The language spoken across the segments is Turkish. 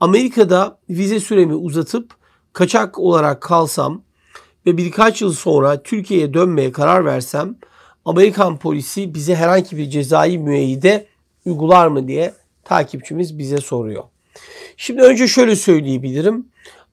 Amerika'da vize süremi uzatıp kaçak olarak kalsam ve birkaç yıl sonra Türkiye'ye dönmeye karar versem Amerikan polisi bize herhangi bir cezai müeyyide uygular mı diye takipçimiz bize soruyor. Şimdi önce şöyle söyleyebilirim.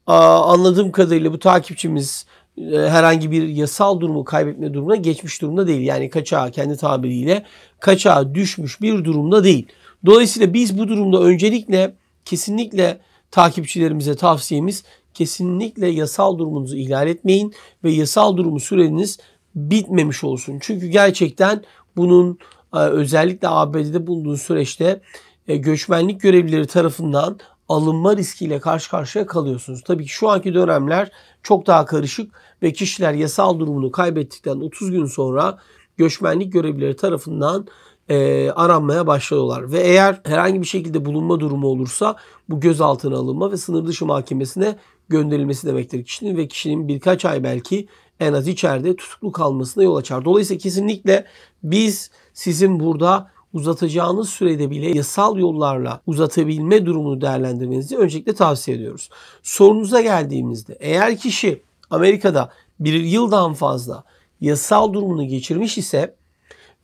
Anladığım kadarıyla bu takipçimiz e, herhangi bir yasal durumu kaybetme durumuna geçmiş durumda değil. Yani kaçağa kendi tabiriyle kaçağa düşmüş bir durumda değil. Dolayısıyla biz bu durumda öncelikle kesinlikle takipçilerimize tavsiyemiz kesinlikle yasal durumunuzu ihlal etmeyin ve yasal durumu süreniz bitmemiş olsun. Çünkü gerçekten bunun e, özellikle ABD'de bulunduğu süreçte e, göçmenlik görevlileri tarafından alınma riskiyle karşı karşıya kalıyorsunuz. Tabii ki şu anki dönemler çok daha karışık ve kişiler yasal durumunu kaybettikten 30 gün sonra göçmenlik görevlileri tarafından e, aranmaya başlıyorlar. Ve eğer herhangi bir şekilde bulunma durumu olursa bu gözaltına alınma ve sınır dışı mahkemesine gönderilmesi demektir kişinin ve kişinin birkaç ay belki en az içeride tutuklu kalmasına yol açar. Dolayısıyla kesinlikle biz sizin burada uzatacağınız sürede bile yasal yollarla uzatabilme durumunu değerlendirmenizi öncelikle tavsiye ediyoruz. Sorunuza geldiğimizde eğer kişi Amerika'da bir yıldan fazla yasal durumunu geçirmiş ise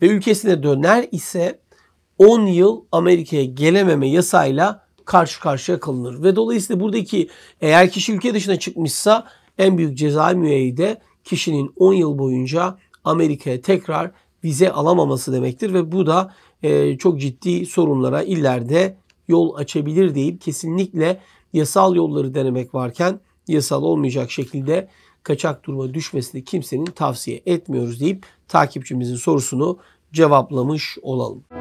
ve ülkesine döner ise 10 yıl Amerika'ya gelememe yasayla karşı karşıya kalınır. Ve dolayısıyla buradaki eğer kişi ülke dışına çıkmışsa en büyük ceza müeyyide kişinin 10 yıl boyunca Amerika'ya tekrar vize alamaması demektir ve bu da e, çok ciddi sorunlara ileride yol açabilir deyip kesinlikle yasal yolları denemek varken yasal olmayacak şekilde kaçak duruma düşmesini kimsenin tavsiye etmiyoruz deyip takipçimizin sorusunu cevaplamış olalım.